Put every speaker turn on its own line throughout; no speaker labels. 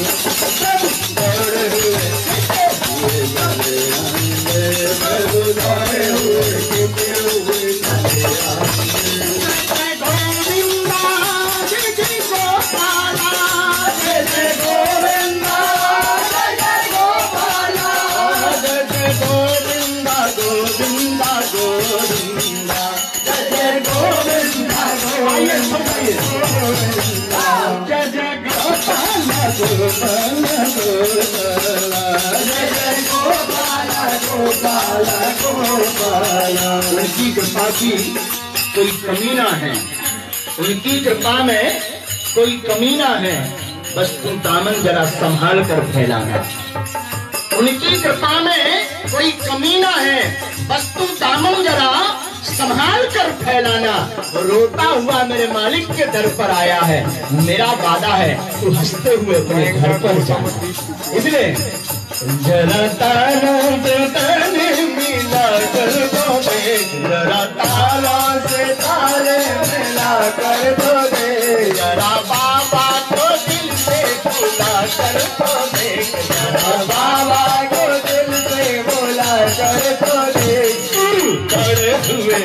પ્રભુ તારે હો
उनकी
कृपा की कोई कमी ना है। उनकी कृपा में कोई कमी ना है। बस तुम दामन जरा संभाल कर फैलाना। उनकी कृपा में कोई कमी ना है। बस रोता हुआ मेरे मालिक के दर पर आया है। मेरा वादा है, तू हँसते हुए अपने घर पर जा। इसलिए जरा तारा से तारे मिला कर दो दे। जरा
से तारे मिला कर दो दे।
जरा बाबा को दिल से बोला कर दो दे। जरा बाबा
को दिल से बोला कर दो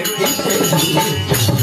किसे